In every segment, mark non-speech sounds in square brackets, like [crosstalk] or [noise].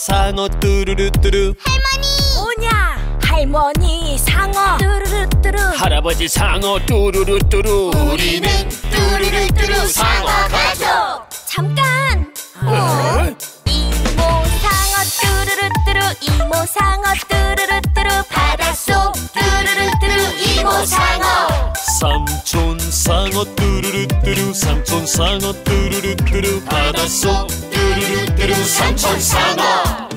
상어 뚜루루 뚜루. 할머니! 오냐? 할머니 상어. 뚜루루 뚜루. 할아버지 상어 뚜루루 뚜루. 우리는 뚜루루 뚜루 상어 가족. 잠깐. 어? 어? 이모 상어 뚜루루 뚜루 이모 상어 뚜루루 뚜루. 바닷속 뚜루루 뚜루 이모 상어. 삼촌 상어 뚜루루 뚜루. 삼촌 상어 뚜루루 뚜루. 바닷속 山川沙漠。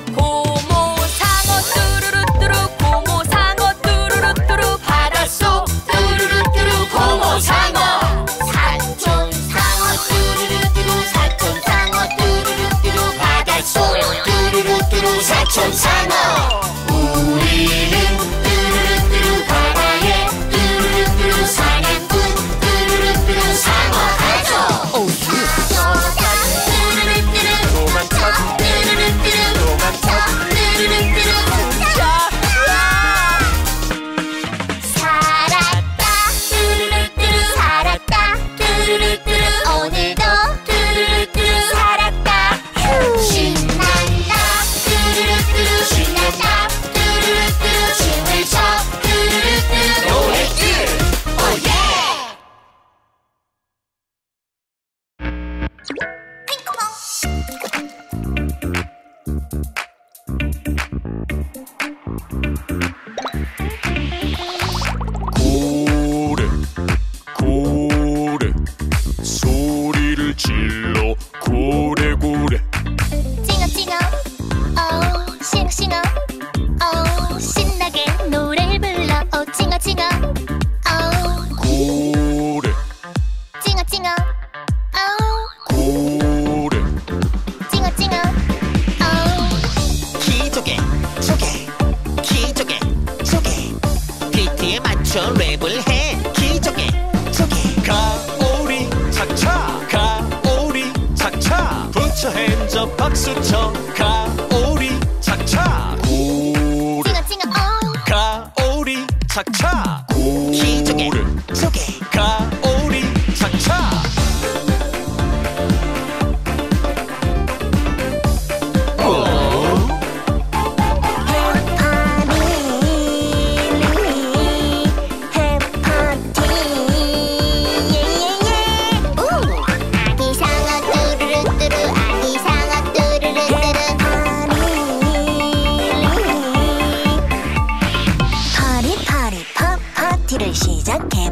쳐 핸접 박수 쳐. 가오리 착착. 찡어 찡어. 어. 가오리 착착.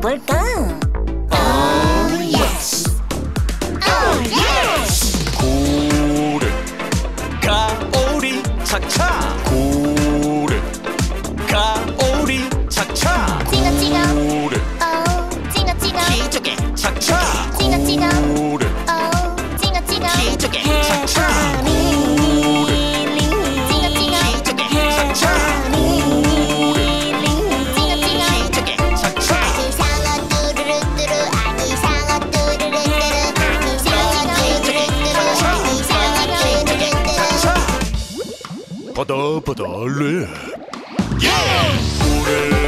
double tongue. 바다 랩. Yeah!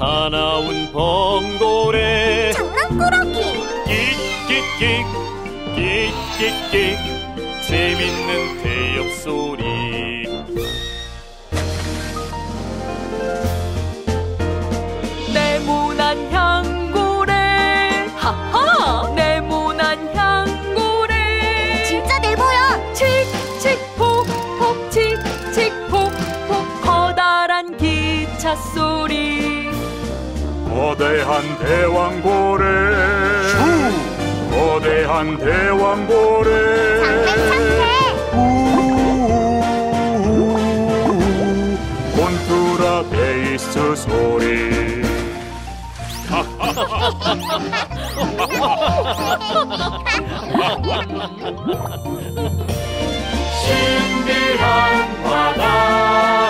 사나운 범고래 장난꾸러기. 끽끽끽 끽끽끽 재밌는 대엽소리. 네모난 향고래 하하! 네모난 향고래 진짜 네모야. 칙칙폭폭 칙칙폭폭 커다란 기차 소리. 거대한 대왕고래 거대한 대왕고래 곤투라 베이스 소리. 신비한 바다.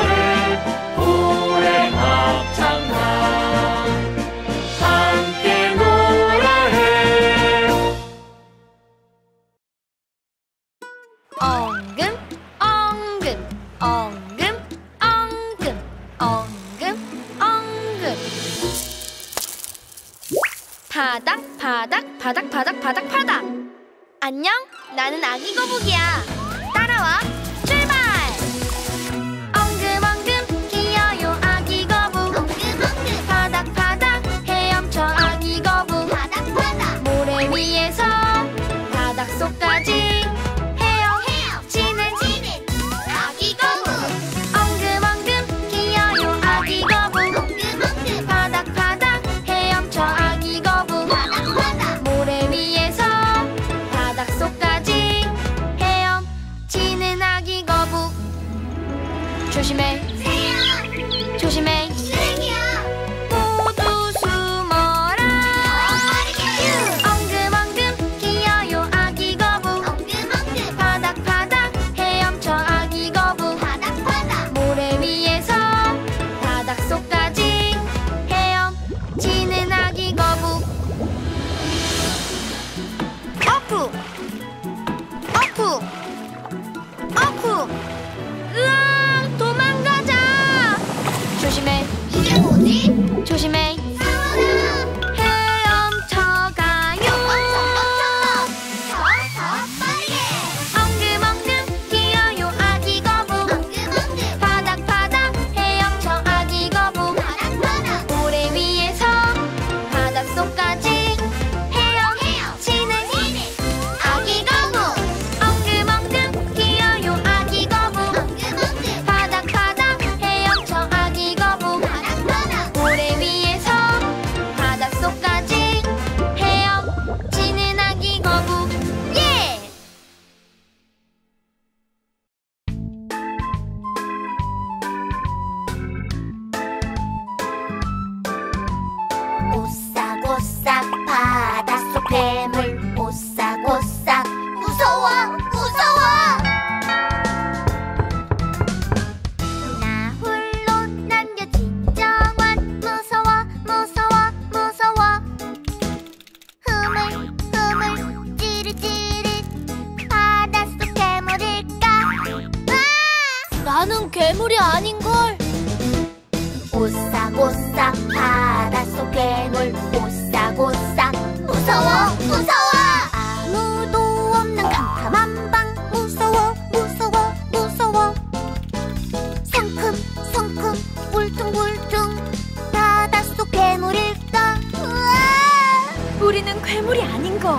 별이 아닌걸.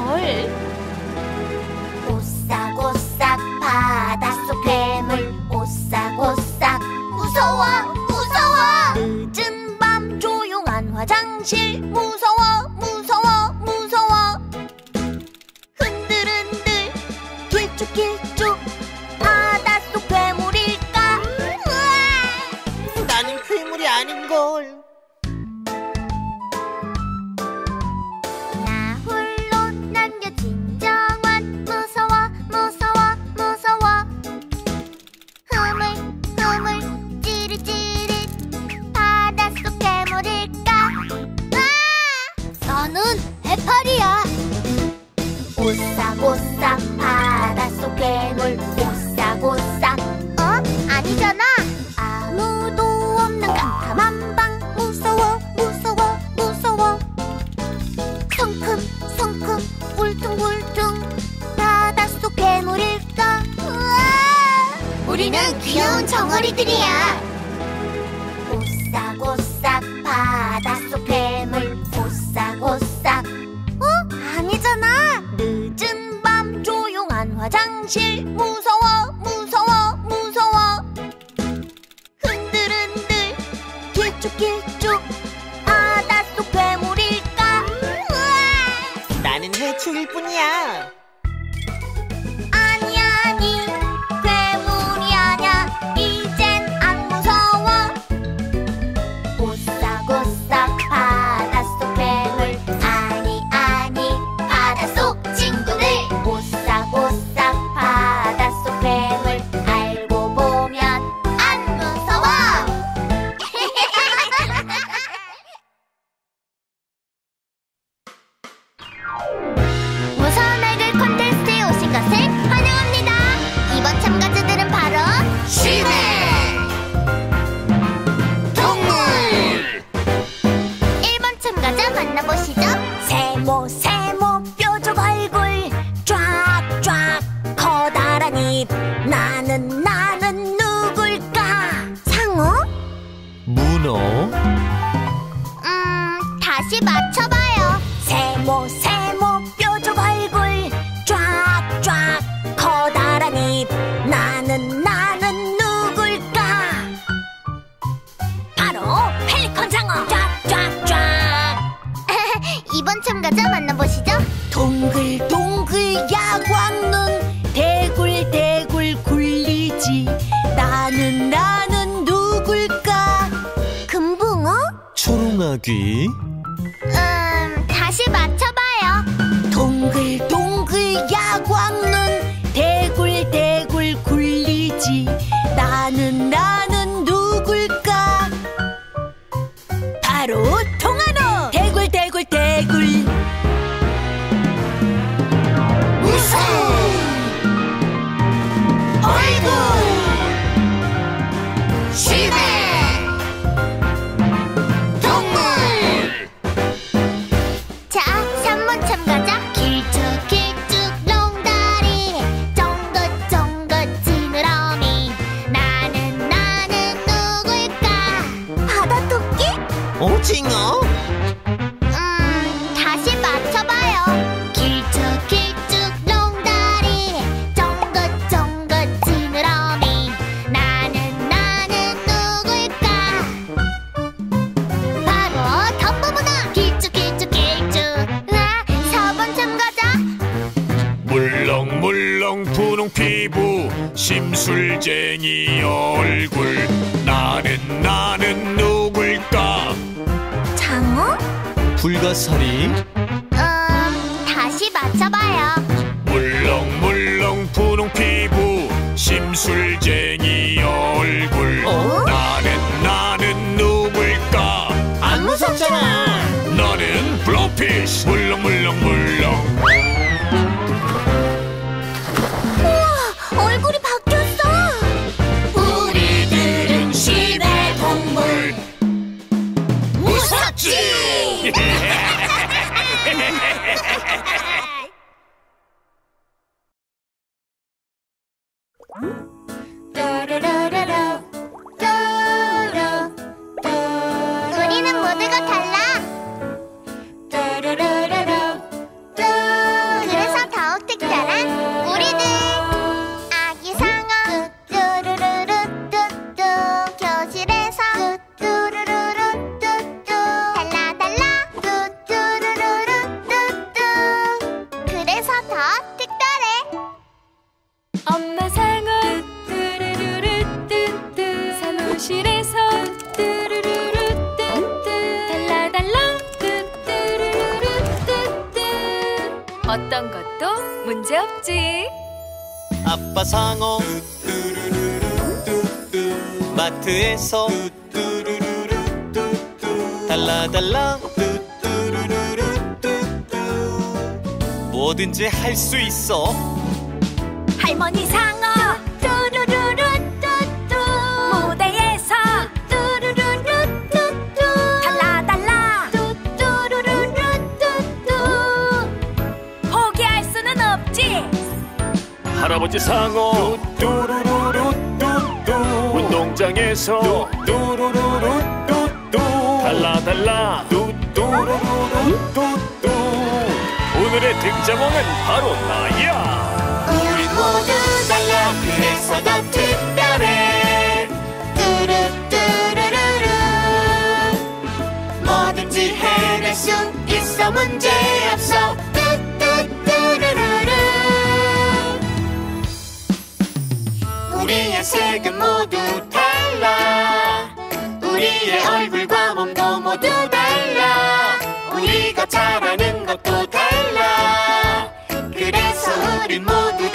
오싹오싹 바닷속 괴물. 오싹오싹 무서워 무서워. 늦은 밤 조용한 화장실. 무서워 무서워. 보싸보싸 바닷속 괴물 보싸보싸 어? 아니잖아. 아무도 없는 깜깜한 방 무서워 무서워 무서워. 성큼 성큼 울퉁불퉁 바닷속 괴물일까 우와! 우리는 귀여운 정어리들이야. 心无所 봐요. 세모 세모 뾰족 얼굴. 쫙쫙 커다란 입. 나는 나는 누굴까? 바로 펠리컨 상어. 쫙쫙쫙. [laughs] 이번 참가자 만나보시죠. 동글동글 야광눈. 대굴대굴 굴리지. 나는 나는 누굴까? 금붕어? 초롱아귀. 서리? 음 다시 맞춰봐요. 물렁물렁 분홍 피부 심술쟁이 얼굴. 어? 나는 나는 누굴까? 안 무섭잖아. 너는 블러피쉬. 물렁물렁 물렁. Có 아빠 상어. 마트에서 달라달라. 뭐든지 할 수 있어. 할머니 상. 할아버지 상어. 뚜뚜루루뚜뚜. 운동장에서 뚜뚜루루뚜뚜. 달라달라. 뚜뚜루루뚜뚜. 오늘의 등장왕은 바로 나야. 우리 모두 달라. 그래서 더 특별해. 뚜루뚜루루루. 뭐든지 해낼 수 있어. 문제 없어. 우리의 색은 모두 달라. 우리의 얼굴과 몸도 모두 달라. 우리가 잘하는 것도 달라. 그래서 우리 모두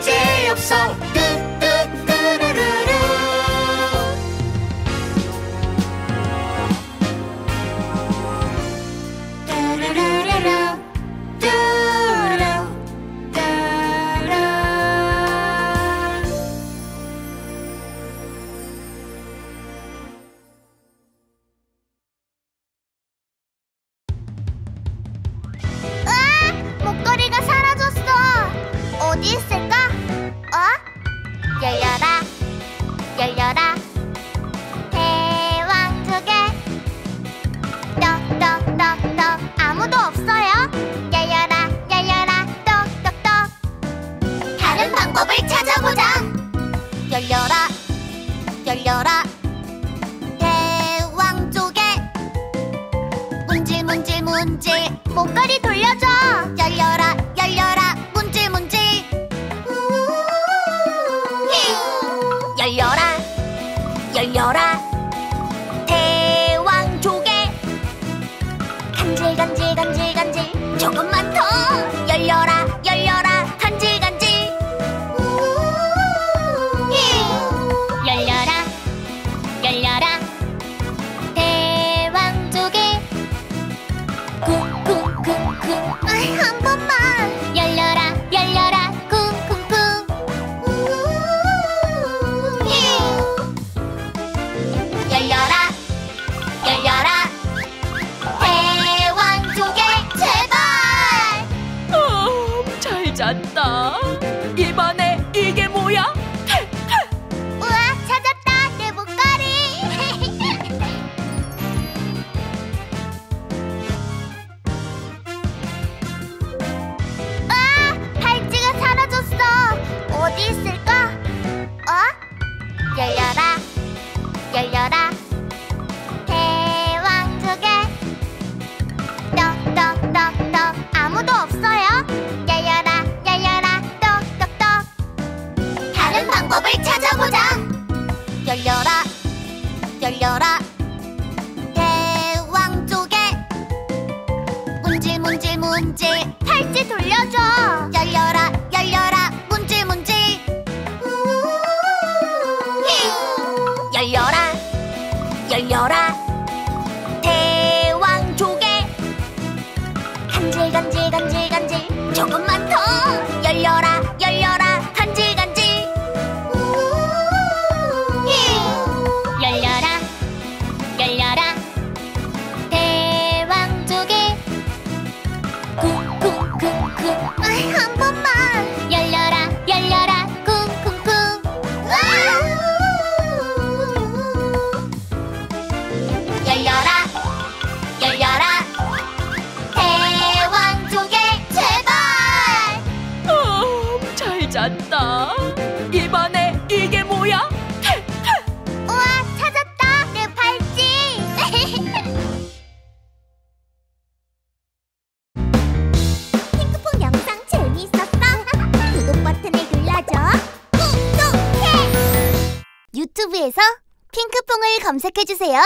这肉身。 열려라 열려라. 대왕조개. 떡떡떡떡. 아무도 없어요. 열려라 열려라. 떡떡떡. 다른 방법을 찾아보자. 열려라 열려라. 대왕조개. 문질문질문질. 목걸이 돌려줘. 열려라 간질 간질 간질 간질. 조금만 더 열려라 열려라. 문제. 팔찌 돌려줘. 열려라 열려라. 해주세요.